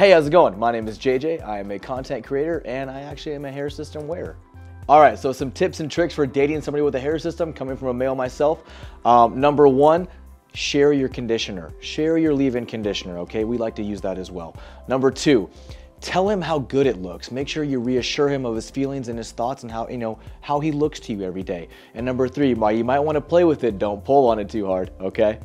Hey, how's it going? My name is JJ. I am a content creator and I actually am a hair system wearer. All right, so some tips and tricks for dating somebody with a hair system coming from a male myself. Um, number one, share your conditioner. Share your leave-in conditioner, okay? We like to use that as well. Number two, tell him how good it looks. Make sure you reassure him of his feelings and his thoughts and how, you know, how he looks to you every day. And number three, why you might want to play with it, don't pull on it too hard, okay?